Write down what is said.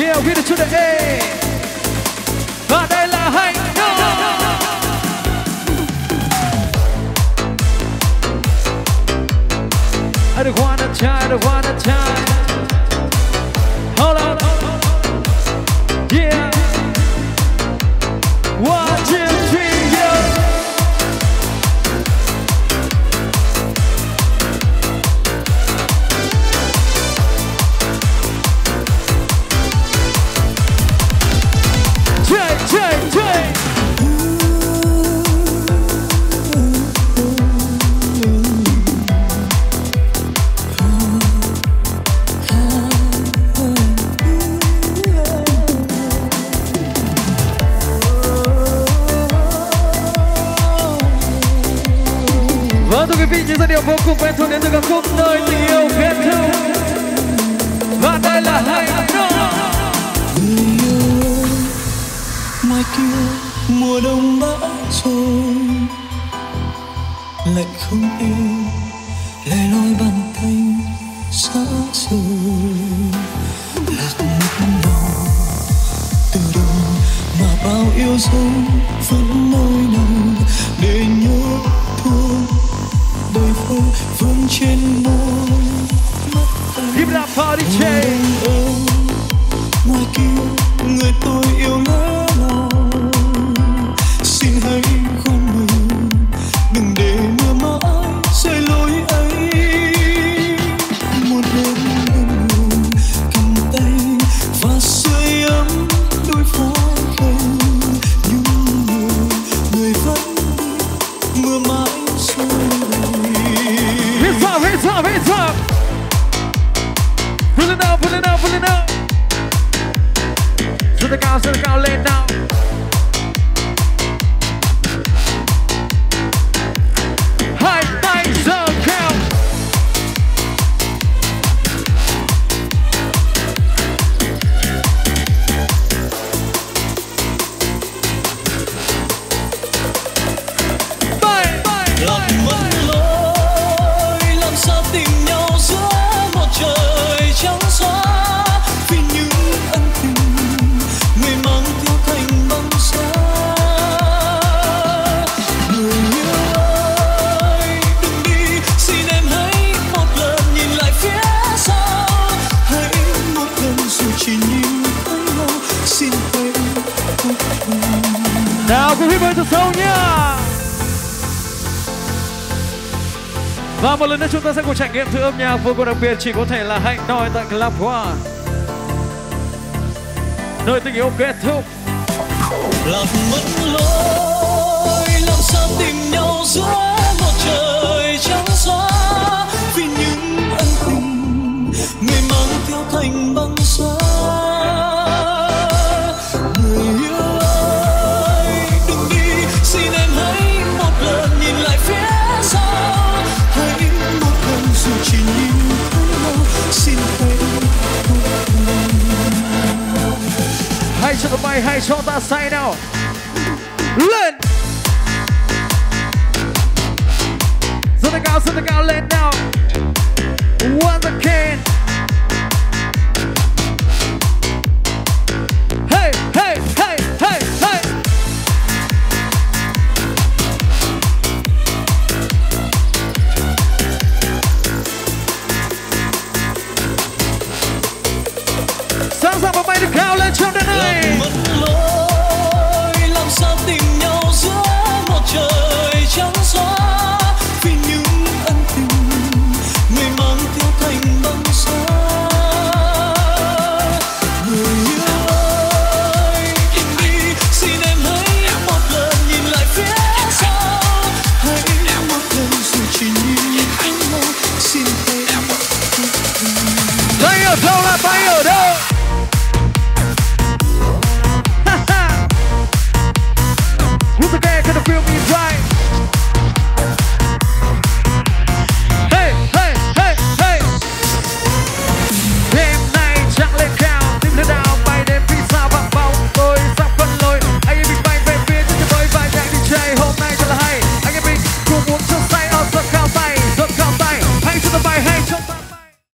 Yeah, we it to the end. don't wanna try, I don't wanna try. Vâng thưa quý vị, những giai điệu vô cùng quen thuộc đến từ ca khúc nơi tình yêu kết thúc. Và đây là hành ơi, ngoài kia mùa đông đã trôi. Lạnh không yêu, lẻ loi bàn tay xa xôi lạc mất nhau từ đâu mà bao yêu dấu vẫn nơi nào để nhớ vương trên ta Give it up, party chain. ngoài kia người tôi yêu lỡ lòng xin hãy không mình đừng để mưa mãi rơi lối ấy. Một đêm bên người cầm tay và sưởi ấm đôi vai gầy nhưng người người vẫn đi mưa mãi rơi Hands up, hands up, hands up. Pull it up, pull it up, pull it up. Set the cao, set the cao lên nào. Nào cùng hít hơi thật sâu nha Và một lần nữa chúng ta sẽ cùng trải nghiệm thử âm nhạc vô cùng đặc biệt, chỉ có thể là hạnh nổi tại Club One Nơi tình yêu kết thúc. Lạc mất lối làm sao tìm nhau giữa một trời trắng xóa. Hãy cho tụi bay, hãy cho ta say nào Lên Rất là cao, rất là cao, lên nào Once again ơi trong đất làm sao tìm nhau giữa một trời trắng xóa. Vì những ân tình người mang theo thành băng giá người yêu ơi im đi xin em hãy một lần nhìn lại phía sau. Hãy một lần dù chỉ nhìn ánh mắt xin em đây ở đâu là bay ở đây?